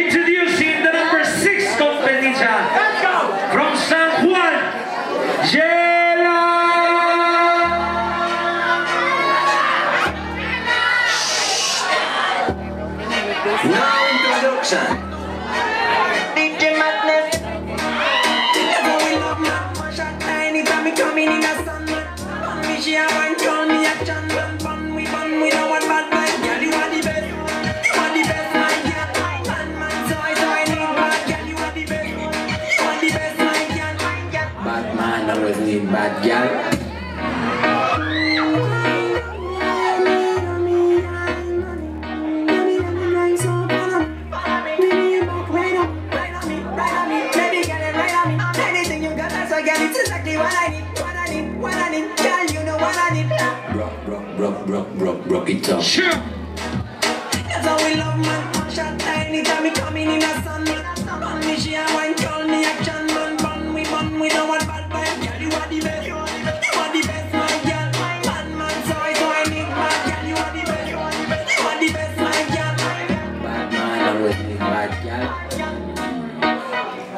Introducing the number six competition from San Juan, Gelay. Now introduction. DJ Madness. Never will love my one shot. Anytime coming in a sun. She always need bad girl. Rock, rock, rock, rock, rock, rock it up. Sure. That's how we love man.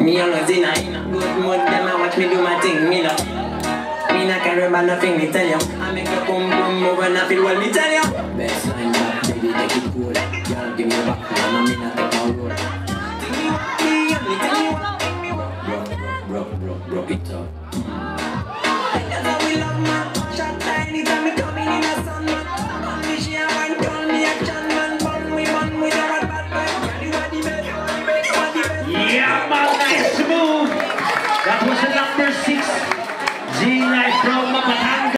Me on a zina good mood, them I watch me do my thing, me no Me not can remember nothing, me tell you I make a boom boom move and I feel what me tell you Best line up, baby, take it cool Y'all give me back, man, a take I know me coming in the sun me me me, me, Yeah, man Push number six, Gina.